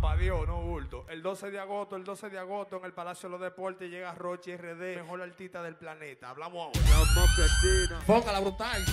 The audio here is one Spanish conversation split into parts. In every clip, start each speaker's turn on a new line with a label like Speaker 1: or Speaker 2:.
Speaker 1: Papá Dios, no bulto. El 12 de agosto, el 12 de agosto en el Palacio de los Deportes llega Rochi RD, mejor artista del planeta. Hablamos ahora.
Speaker 2: Póngala brutal.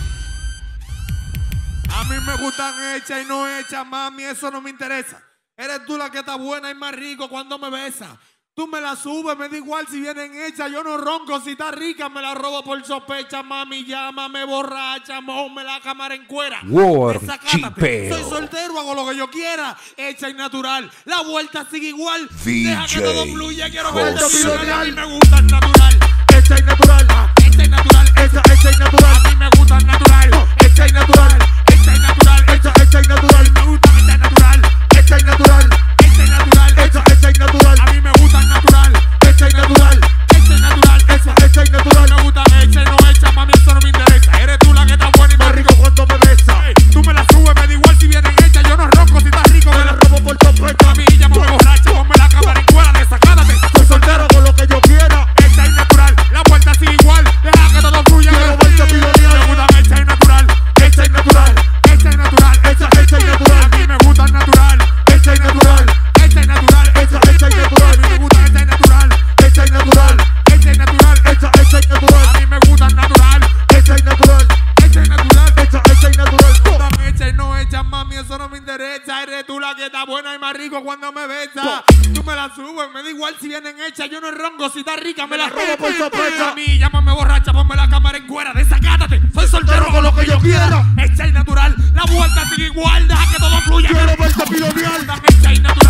Speaker 1: A mí me gustan hechas y no hechas, mami, eso no me interesa. Eres tú la que está buena y más rico cuando me besas. Tú me la subes, me da igual si vienen hechas. Yo no ronco, si está rica, me la robo por sospecha. Mami, llámame borracha, me la cámara en cuera.
Speaker 3: War.
Speaker 1: Soy soltero, hago lo que yo quiera. Hecha y natural. La vuelta sigue igual.
Speaker 3: DJ
Speaker 1: Deja que todo fluya. Quiero verte millonario. A mí me gusta el natural.
Speaker 4: Hecha y natural,
Speaker 1: Hecha y natural.
Speaker 4: hecha, hecha y natural,
Speaker 1: A mí me gusta el natural.
Speaker 4: hecha y natural, rico cuando me
Speaker 1: besas. Tú me la subes, me da igual si vienen hechas. Yo no ronco, si está rica, me la robo
Speaker 4: por sospecha.
Speaker 1: A mí, llámame borracha, ponme la cámara en cuera, desacátate. Soy soltero con lo que yo quiera. Hecha y natural, la vuelta sigue igual, deja que todo fluya.
Speaker 4: Quiero verte pilotear.
Speaker 1: Están hecha y natural,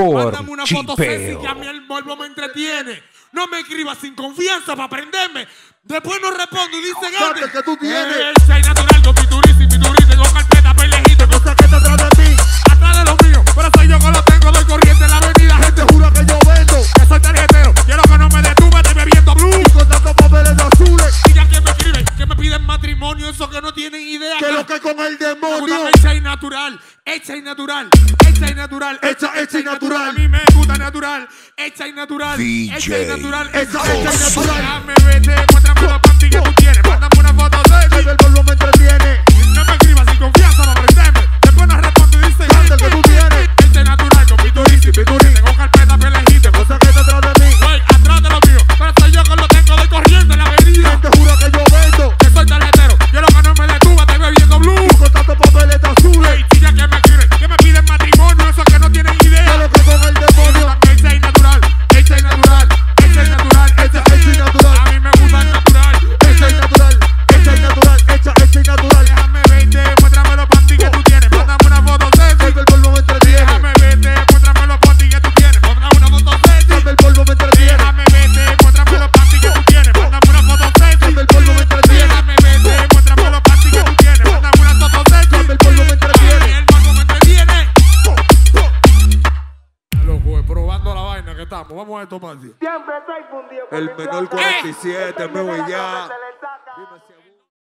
Speaker 1: Mándame una foto sexy que a mí el morbo me entretiene. No me escribas sin confianza para aprenderme. Después no respondo y dice
Speaker 4: Date
Speaker 1: gante.
Speaker 4: que tú tienes.
Speaker 1: Hecha y natural con piturice y piturice con carpeta pelejito.
Speaker 4: No saques detrás de mí,
Speaker 1: Atrás de los míos, pero soy yo que lo tengo, doy corriente en la avenida.
Speaker 4: te
Speaker 1: Gente,
Speaker 4: jura que yo vendo,
Speaker 1: que soy tarjetero. Quiero que no me detuve, estoy bebiendo blue.
Speaker 4: con tantos papeles azules,
Speaker 1: Y ya que me escriben, que me piden matrimonio, eso que no tienen idea.
Speaker 4: que lo que con el demonio,
Speaker 1: y natural, hecha y natural, hecha y natural,
Speaker 4: Hecha, hecha y natural.
Speaker 1: A mí me gusta natural, hecha y natural, hecha y natural,
Speaker 4: Hecha, hecha y natural.
Speaker 1: Estamos. Vamos a esto, Pati.
Speaker 4: el menor 47, me voy ya.